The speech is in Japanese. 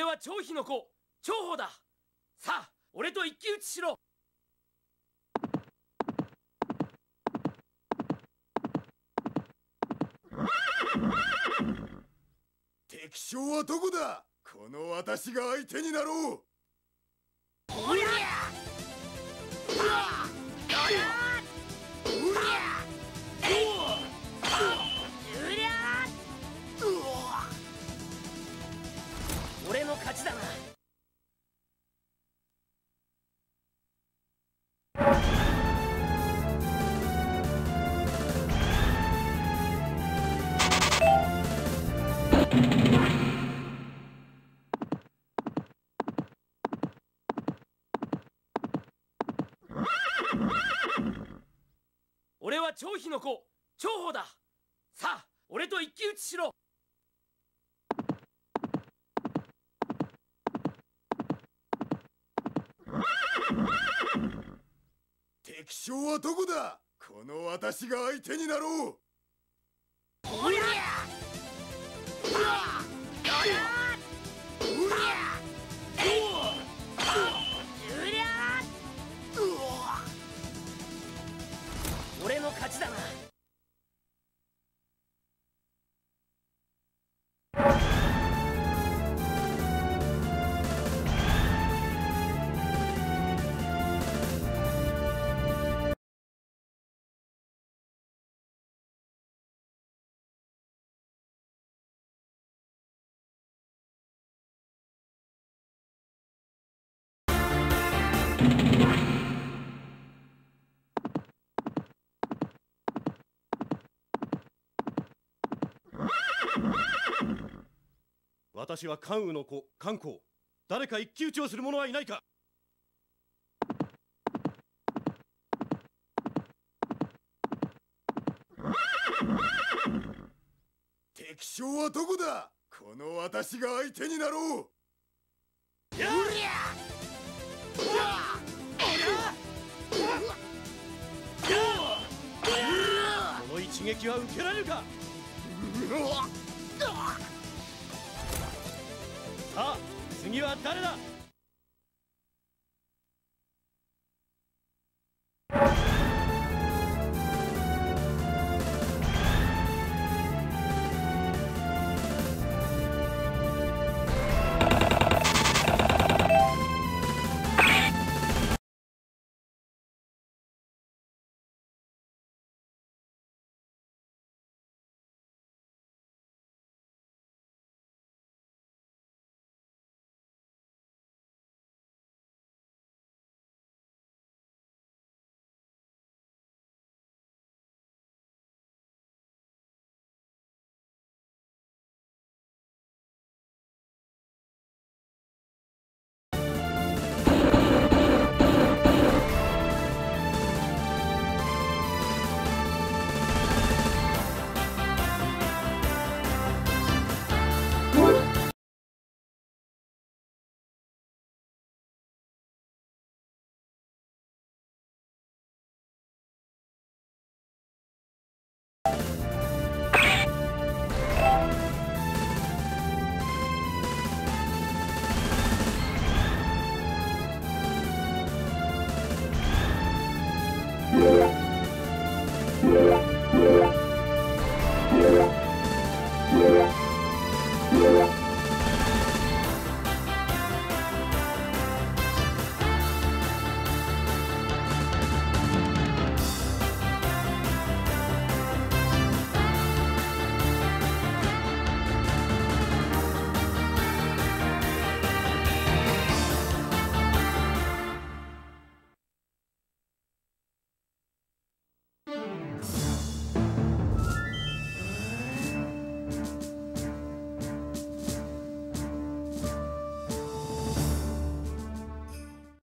俺は張飛の子。張宝だ。さあ俺と一騎打ちしろ。敵将はどこだ？この私が相手になろう。おりゃ張飛の子張宝だ。さあ俺と一騎打ちしろ。敵将はどこだ？この私が相手になろう。おりゃ！俺私は関羽の子関公。誰か一騎打ちをする者はいないか？敵将はどこだ？この私が相手になろう。この一撃は受けられるか？さあ次は誰だ？